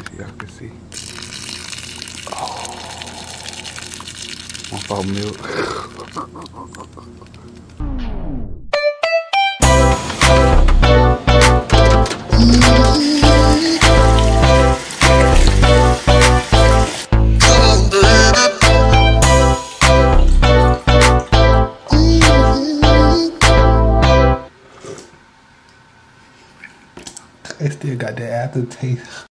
if y'all can see. Oh, my milk. It still got that aftertaste.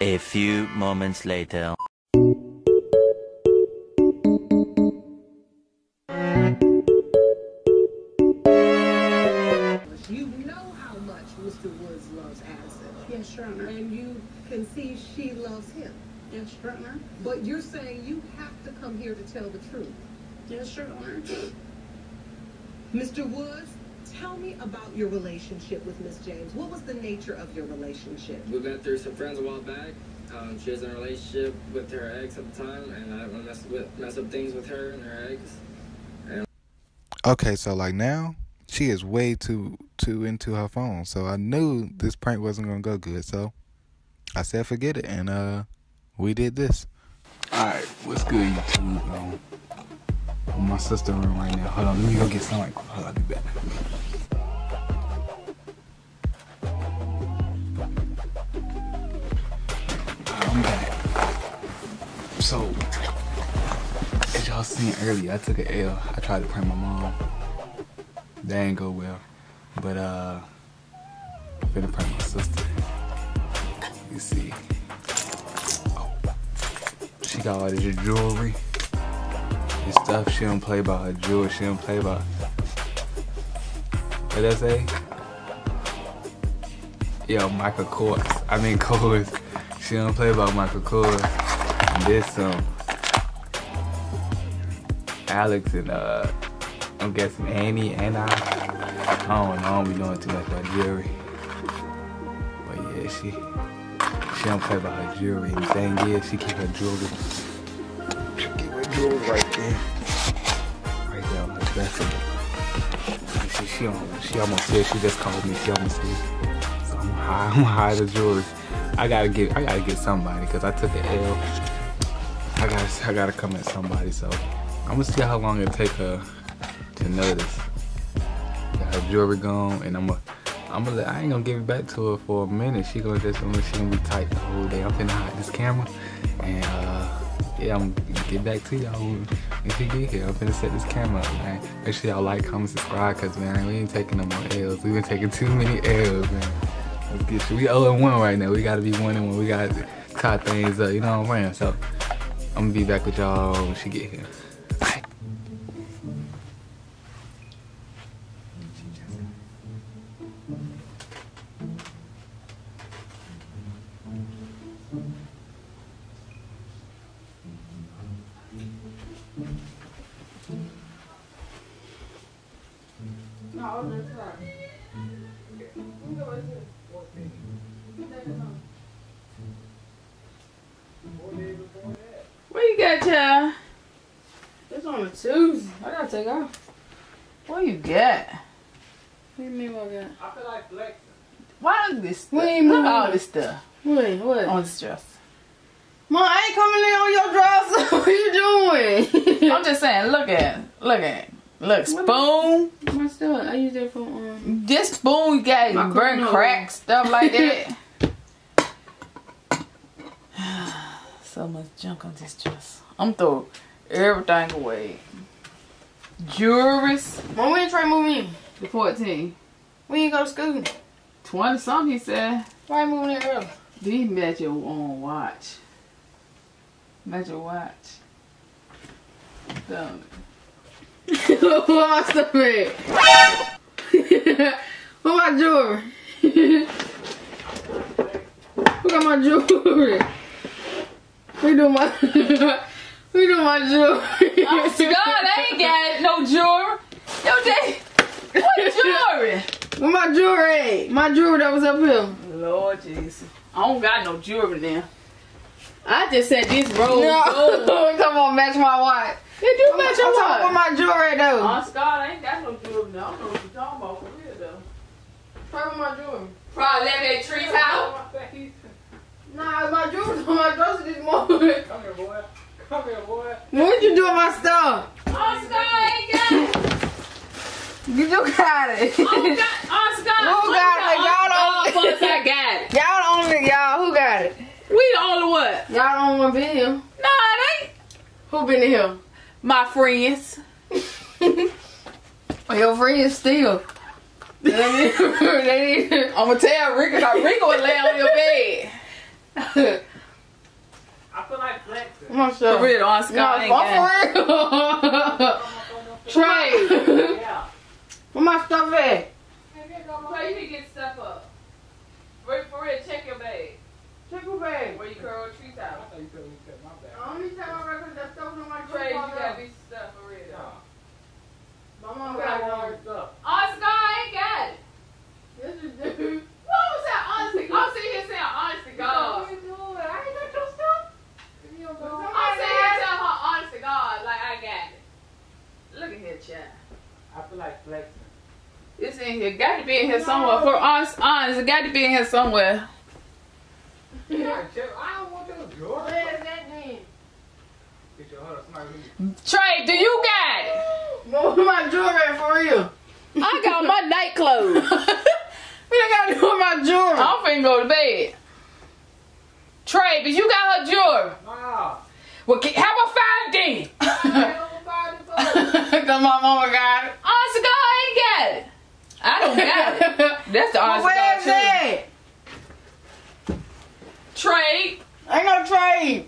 A few moments later. You know how much Mr. Woods loves Addison. Yes, Your Honor. And you can see she loves him. Yes, Your Honor. But you're saying you have to come here to tell the truth. Yes, Your Honor. Mr. Woods, tell me about your relationship with Miss James. What was the nature of your relationship? We went through some friends a while back. Um, she was in a relationship with her ex at the time, and I don't mess with mess up things with her and her ex. Okay, so like now, she is way too too into her phone. So I knew this prank wasn't gonna go good. So I said forget it, and uh, we did this. All right, what's good, YouTube? Um, I'm in my sister room right now. Hold on, let me go get some. Like, hold on, I'll be back. So, as y'all seen earlier, I took an L. I tried to prank my mom. That ain't go well. But uh I'm finna prank my sister. You see. Oh. She got all this jewelry and stuff. She don't play about her jewelry. She don't play about what that say? Yo, Michael Kors. I mean Kors. She don't play about Michael Kors. And this um Alex and uh I'm guessing Annie and I. I don't know. I don't be knowing too much about jewelry. But yeah, she she don't play about her jewelry. And the thing is, she keep her jewelry. She keep her jewelry right there, right there on her dresser. She she almost, she almost said she just called me. She almost said. So I'm high. I'm high the jewelry. I gotta get I gotta get somebody because I took an L. I gotta I gotta come at somebody. So I'm gonna see how long it take her to notice. Got her jewelry gone, and I'm gonna, I'm gonna, I ain't gonna give it back to her for a minute. She gonna just, she gonna be tight the whole day. I'm finna hide this camera, and uh, yeah, I'm gonna get back to y'all when she get here. I'm finna set this camera up, man. Make sure y'all like, comment, subscribe, cause man, we ain't taking no more L's. We been taking too many L's, man. Let's get. We 0 and 1 right now. We gotta be 1 and 1. We gotta tie things up. You know what I'm saying? So I'm gonna be back with y'all when she get here. It's on a Tuesday. I gotta take off. What you get? What do you mean what I got? I feel like flexing. Why is this stuff? We ain't Look at all this stuff Wait, what? on this dress. Mom, I ain't coming in on your dresser. what you doing? I'm just saying, look at it. Look at it. Look, spoon. My stuff. I use that for um. This spoon you got My burn cooking cracks, stuff like that. so much junk on this dress. I'm throw everything away. Mom, when you try to move in? The 14. When you go to school? 20 something, he said. Why you moving in early? These match your own watch. Match your watch. Don't Where my stuff at? Where my jewelry? Who got my jewelry? We do my we do my jewelry. Oh, God, I ain't got no jewelry. Yo, Jay, what jewelry? Where my jewelry? My jewelry that was up here. Lord Jesus. I don't got no jewelry now. I just said this rose no. gold. Come on, match my watch. They do I'm, match your watch. I'm talking about my jewelry though. Oh Scott, I ain't got no jewelry now. I don't know what you're talking about for real though. Try my jewelry. Probably at that tree's house. Nah, my jewelry's on my dresser this morning. Come here, boy. Come here, boy. What you do with my stuff? On Scott, I ain't got it. You just got it. On Scott, on Scott. Who got it? Y'all don't- All of I got it. y'all the only y'all who got it. We the only what? Y'all the only one been here. No, it ain't. Who been in here? My friends. Your friends still. they need, they need, I'm gonna tell Rico, cause Rico would lay on your bed. I feel like flexing. my For stuff. real, on No, Scott, I ain't got it. I'm for real. Trae, Yeah. where my stuff at? Trae, you need to get stuff up. For, for real, check your bag. Check your bag. Where you curl your trees out. I thought you told me to check my bag. I only tell my record that stuff was on my Trae, you drawer. got this stuff for real. My mom I got got all one. this stuff. Oscar, I ain't got it. Yes, you do. What was that honesty? I'm sitting here saying honest to God. What you doing? I ain't got your stuff. If you don't go, I'm sitting here telling her honest to God, like I got it. Look at here, chat. I feel like flexing. It's in here. Got to be in here somewhere. For honest, honest, it got to be in here somewhere. Yeah, check. I don't want your drawer. Where's that then? Get your hold up. Somebody leave. Trae, do you got it? Where my jewelry at for real? I got my night clothes. What I gotta do with my jewelry? I'm finna go to bed. Trae, but you got her jewelry. Nah. Well, ke- how about find it then? Cause my mama got it. Honest to God, I ain't got it. I don't got it. That's the honest where's that? Trae, Ain't no trade.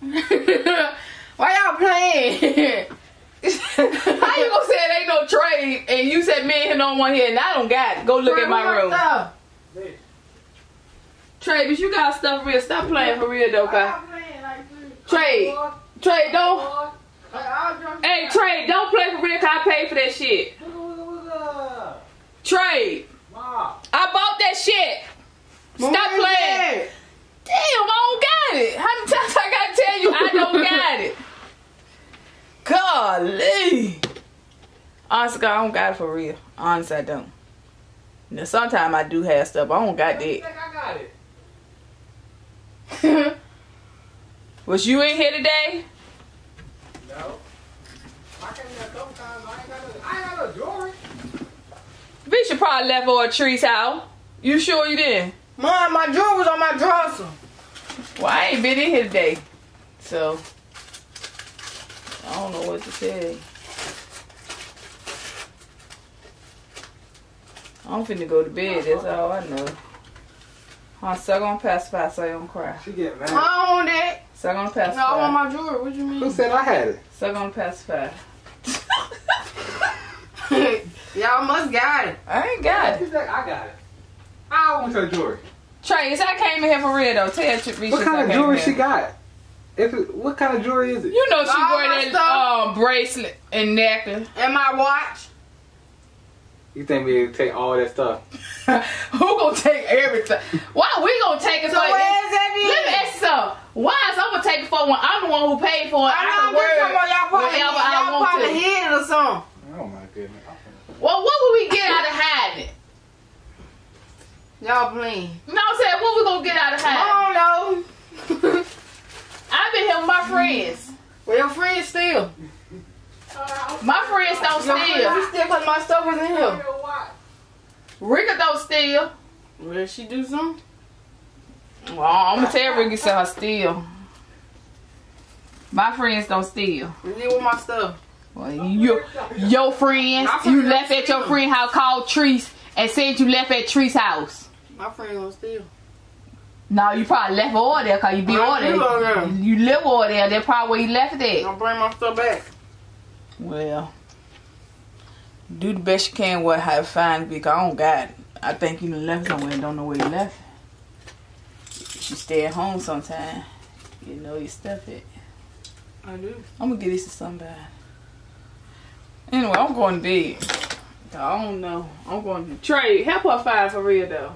Why y'all playing? how you gonna say it ain't no trade and you said me and him don't want here and I don't got it? Go look at my room. Stuff. Trae, but you got stuff real. Stop playing for real though, Why cuz. y'all playing like this? Trae, Trae, don't. Like, I'll drunk- Hey, Trae, don't play for real cause I paid for that shit. What's up, what's up? Trae, Nah. I bought that shit. But Stop playing. Damn, I don't got it. How many times I gotta tell you I don't got it? Golly. Honestly, I don't got it for real. Honestly, I don't. Now, sometimes I do have stuff. I don't got I that. think I got it. Was you in here today? No. I came here a couple times. I ain't got no, I ain't got no jewelry. Bitch, you probably left over at Tree's house. You sure you didn't? Mom, my jewelry was on my dresser. Well, I ain't been in here today. So, I don't know what to tell you. I'm finna go to bed, that's all I know. I'm Huh, suck on pacify so you don't cry. She get mad. I mad. don't want that. Suck on No, I want my jewelry. What you mean? Who said I had it? Suck on pacify. Y'all must got it. I ain't got it. Who I got it? I want your jewelry. Trace, I came in here for real though. Tell Tricia What kind of jewelry she got? If it, what kind of jewelry is it? You know she All wear that um, bracelet and necklace. And my watch. You think we take all that stuff? Who gonna take everything? Why we gonna take it So for where's that Let me ask you something. Why is I'm gonna take it for when I'm the one who paid for it? I, I can know, I'm just wear talking about y'all it probably, whenever I y'all want probably to. hid it or something. Well, what would we get out of hiding it? Y'all playing. No, I'm saying? What we gonna get out of I don't know. I've been here with my friends. well, your friends still. My friends don't Your steal. friends still because my stuff was in here. Rika don't steal. Will she do something? Well, I'm gonna tell Rika to her steal. My friends don't steal. We live with my stuff. Well, your your friends, My you left at your steal. friend house called Treese and said you left at Tree's house. My friend gonna steal. No, you probably left over there because you be I over do over there. there. You live over there. That's probably where you left it at. I'll bring my stuff back. Well, do the best you can with how to find it because I don't got it. I think you left somewhere and don't know where you left it. You should stay at home sometime. You know your stuff at. I do. I'm gonna get this to somebody. Anyway, I'm going to bed. I don't know. I'm going to trade. Help her find for real though.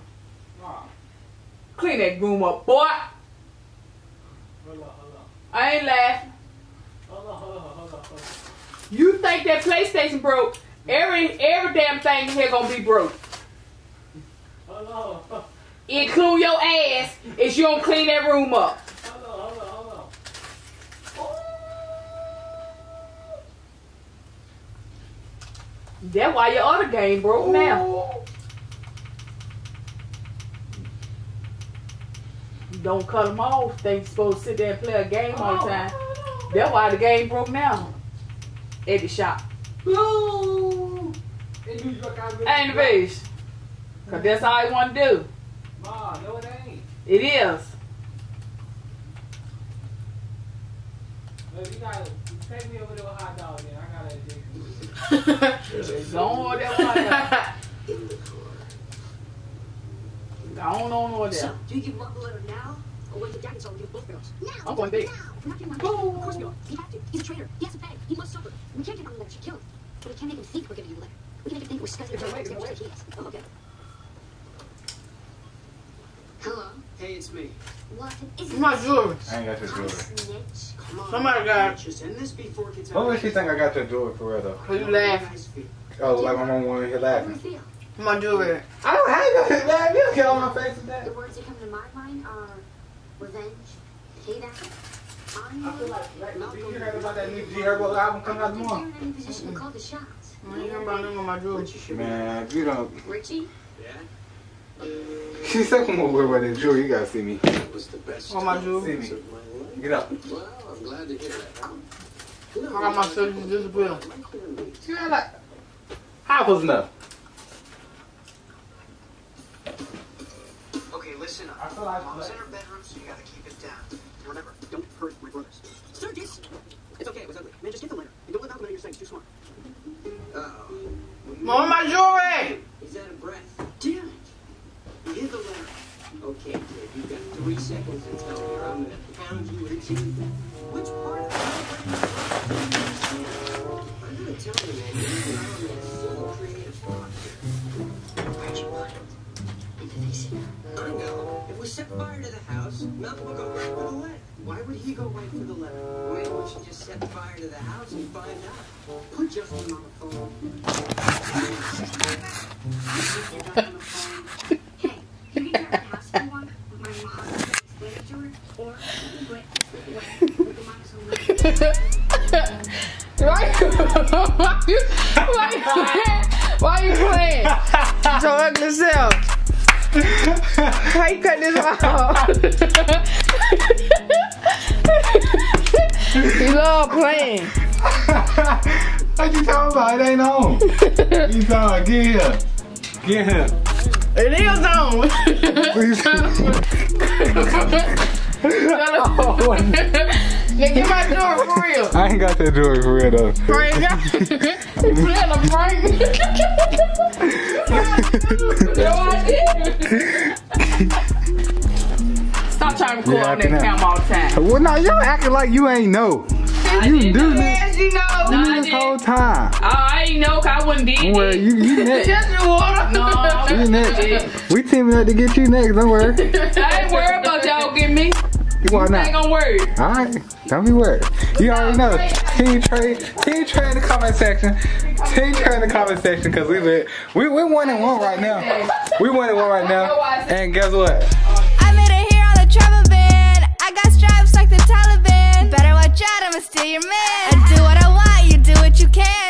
Clean that room up, boy. I ain't laughing. You think that PlayStation broke? Every every damn thing in here gonna be broke. Include your ass if you don't clean that room up. That's why your other game broke now. Don't cut them off. They supposed to sit there and play a game all the time. That's why the game broke now. The shop. Ain't the fish. Cause that's all he want to do. Ma, no it ain't. It is. But you gotta take me over to a hot dog then. I gotta. Don't order that one. Don't on order So, that. do you give Mark the letter now, or wait till Jack is over and give both girls? Now! I'm going big. Now! We're not giving Mark Of course we are. We have to. He's a traitor. He has to pay. He must suffer. We can't give him the letter. She killed him. But we can't make him think we're giving him the letter. We can make him think we're scuzzing or Wait, something. wait. He is. Oh, okay. Hey, it's me. What is My jewelry. I ain't got your jewelry. Snitch. Come on. Somebody got- Just end this before it gets. What would she think I got your jewelry for real though? Cause you laughing. Oh, like my mom wanted here How do you laughing. feel? My jewelry. I don't have no laugh. You don't get on my face with that. The words that come to my mind are revenge, payback, I honor. feel like, like you heard about that new G Herbo album coming out tomorrow? They're in any position to call the shots. I ain't heard about them on my jewelry. But you Man, you don't. Richie? Yeah? She said, "Come over with that jewelry. You gotta see me. That was the best On my time jewelry. See me. my life. Get up. Well, I'm glad to hear that. I got my sisters disappear. Yeah, like. How was enough? Okay, listen up. I feel like- Mom's in her bedroom, so you gotta keep it down. And remember, don't hurt my brothers. Sturgis! It's okay, it was ugly. Man, just get the letter. And don't let Malcolm into your things. Too smart. Oh. Mom, my jewelry. He's out of breath. Damn it! You hid the letter. Okay, kid, you've got three seconds to tell me or I'm gonna pound you with a cheese. Which part of the letter? I'm gonna tell you, man. You're not on that full creative here. Where'd you put it? In the basement. I know. If we set fire to the house, Malcolm will go right for the letter. Why would he go right for the letter? Why don't you just set fire to the house and find out? Put Justin on the can quit, slip away, with the mom's. Why, why, you, why, you playing? why you playing? Your ugly self. How you cut this off? you love playing. what you talking about? It ain't on. you talking? Get here. Get here. It is on. That jewelry for real though. Frank, you playing a prank? No, I didn't. Stop trying to Yeah, on that camera all the time. Well, no, y'all acting like you ain't know. I You do this, you know. No, this whole time. Oh, I ain't know 'cause I wouldn't did Well, you, you next. You are. No, You next. We teaming up to get you next. Don't worry. You want that? ain't gonna work. All right, don't be worried. You already know. Team trade, team trade in the comment section. Team trade in the comment section because we lit. We we one and one right now. We one and one right now. And guess what? I made it here on travel van. I got like the Taliban. Better watch out, I'ma steal your man. I do what I want, you do what you can.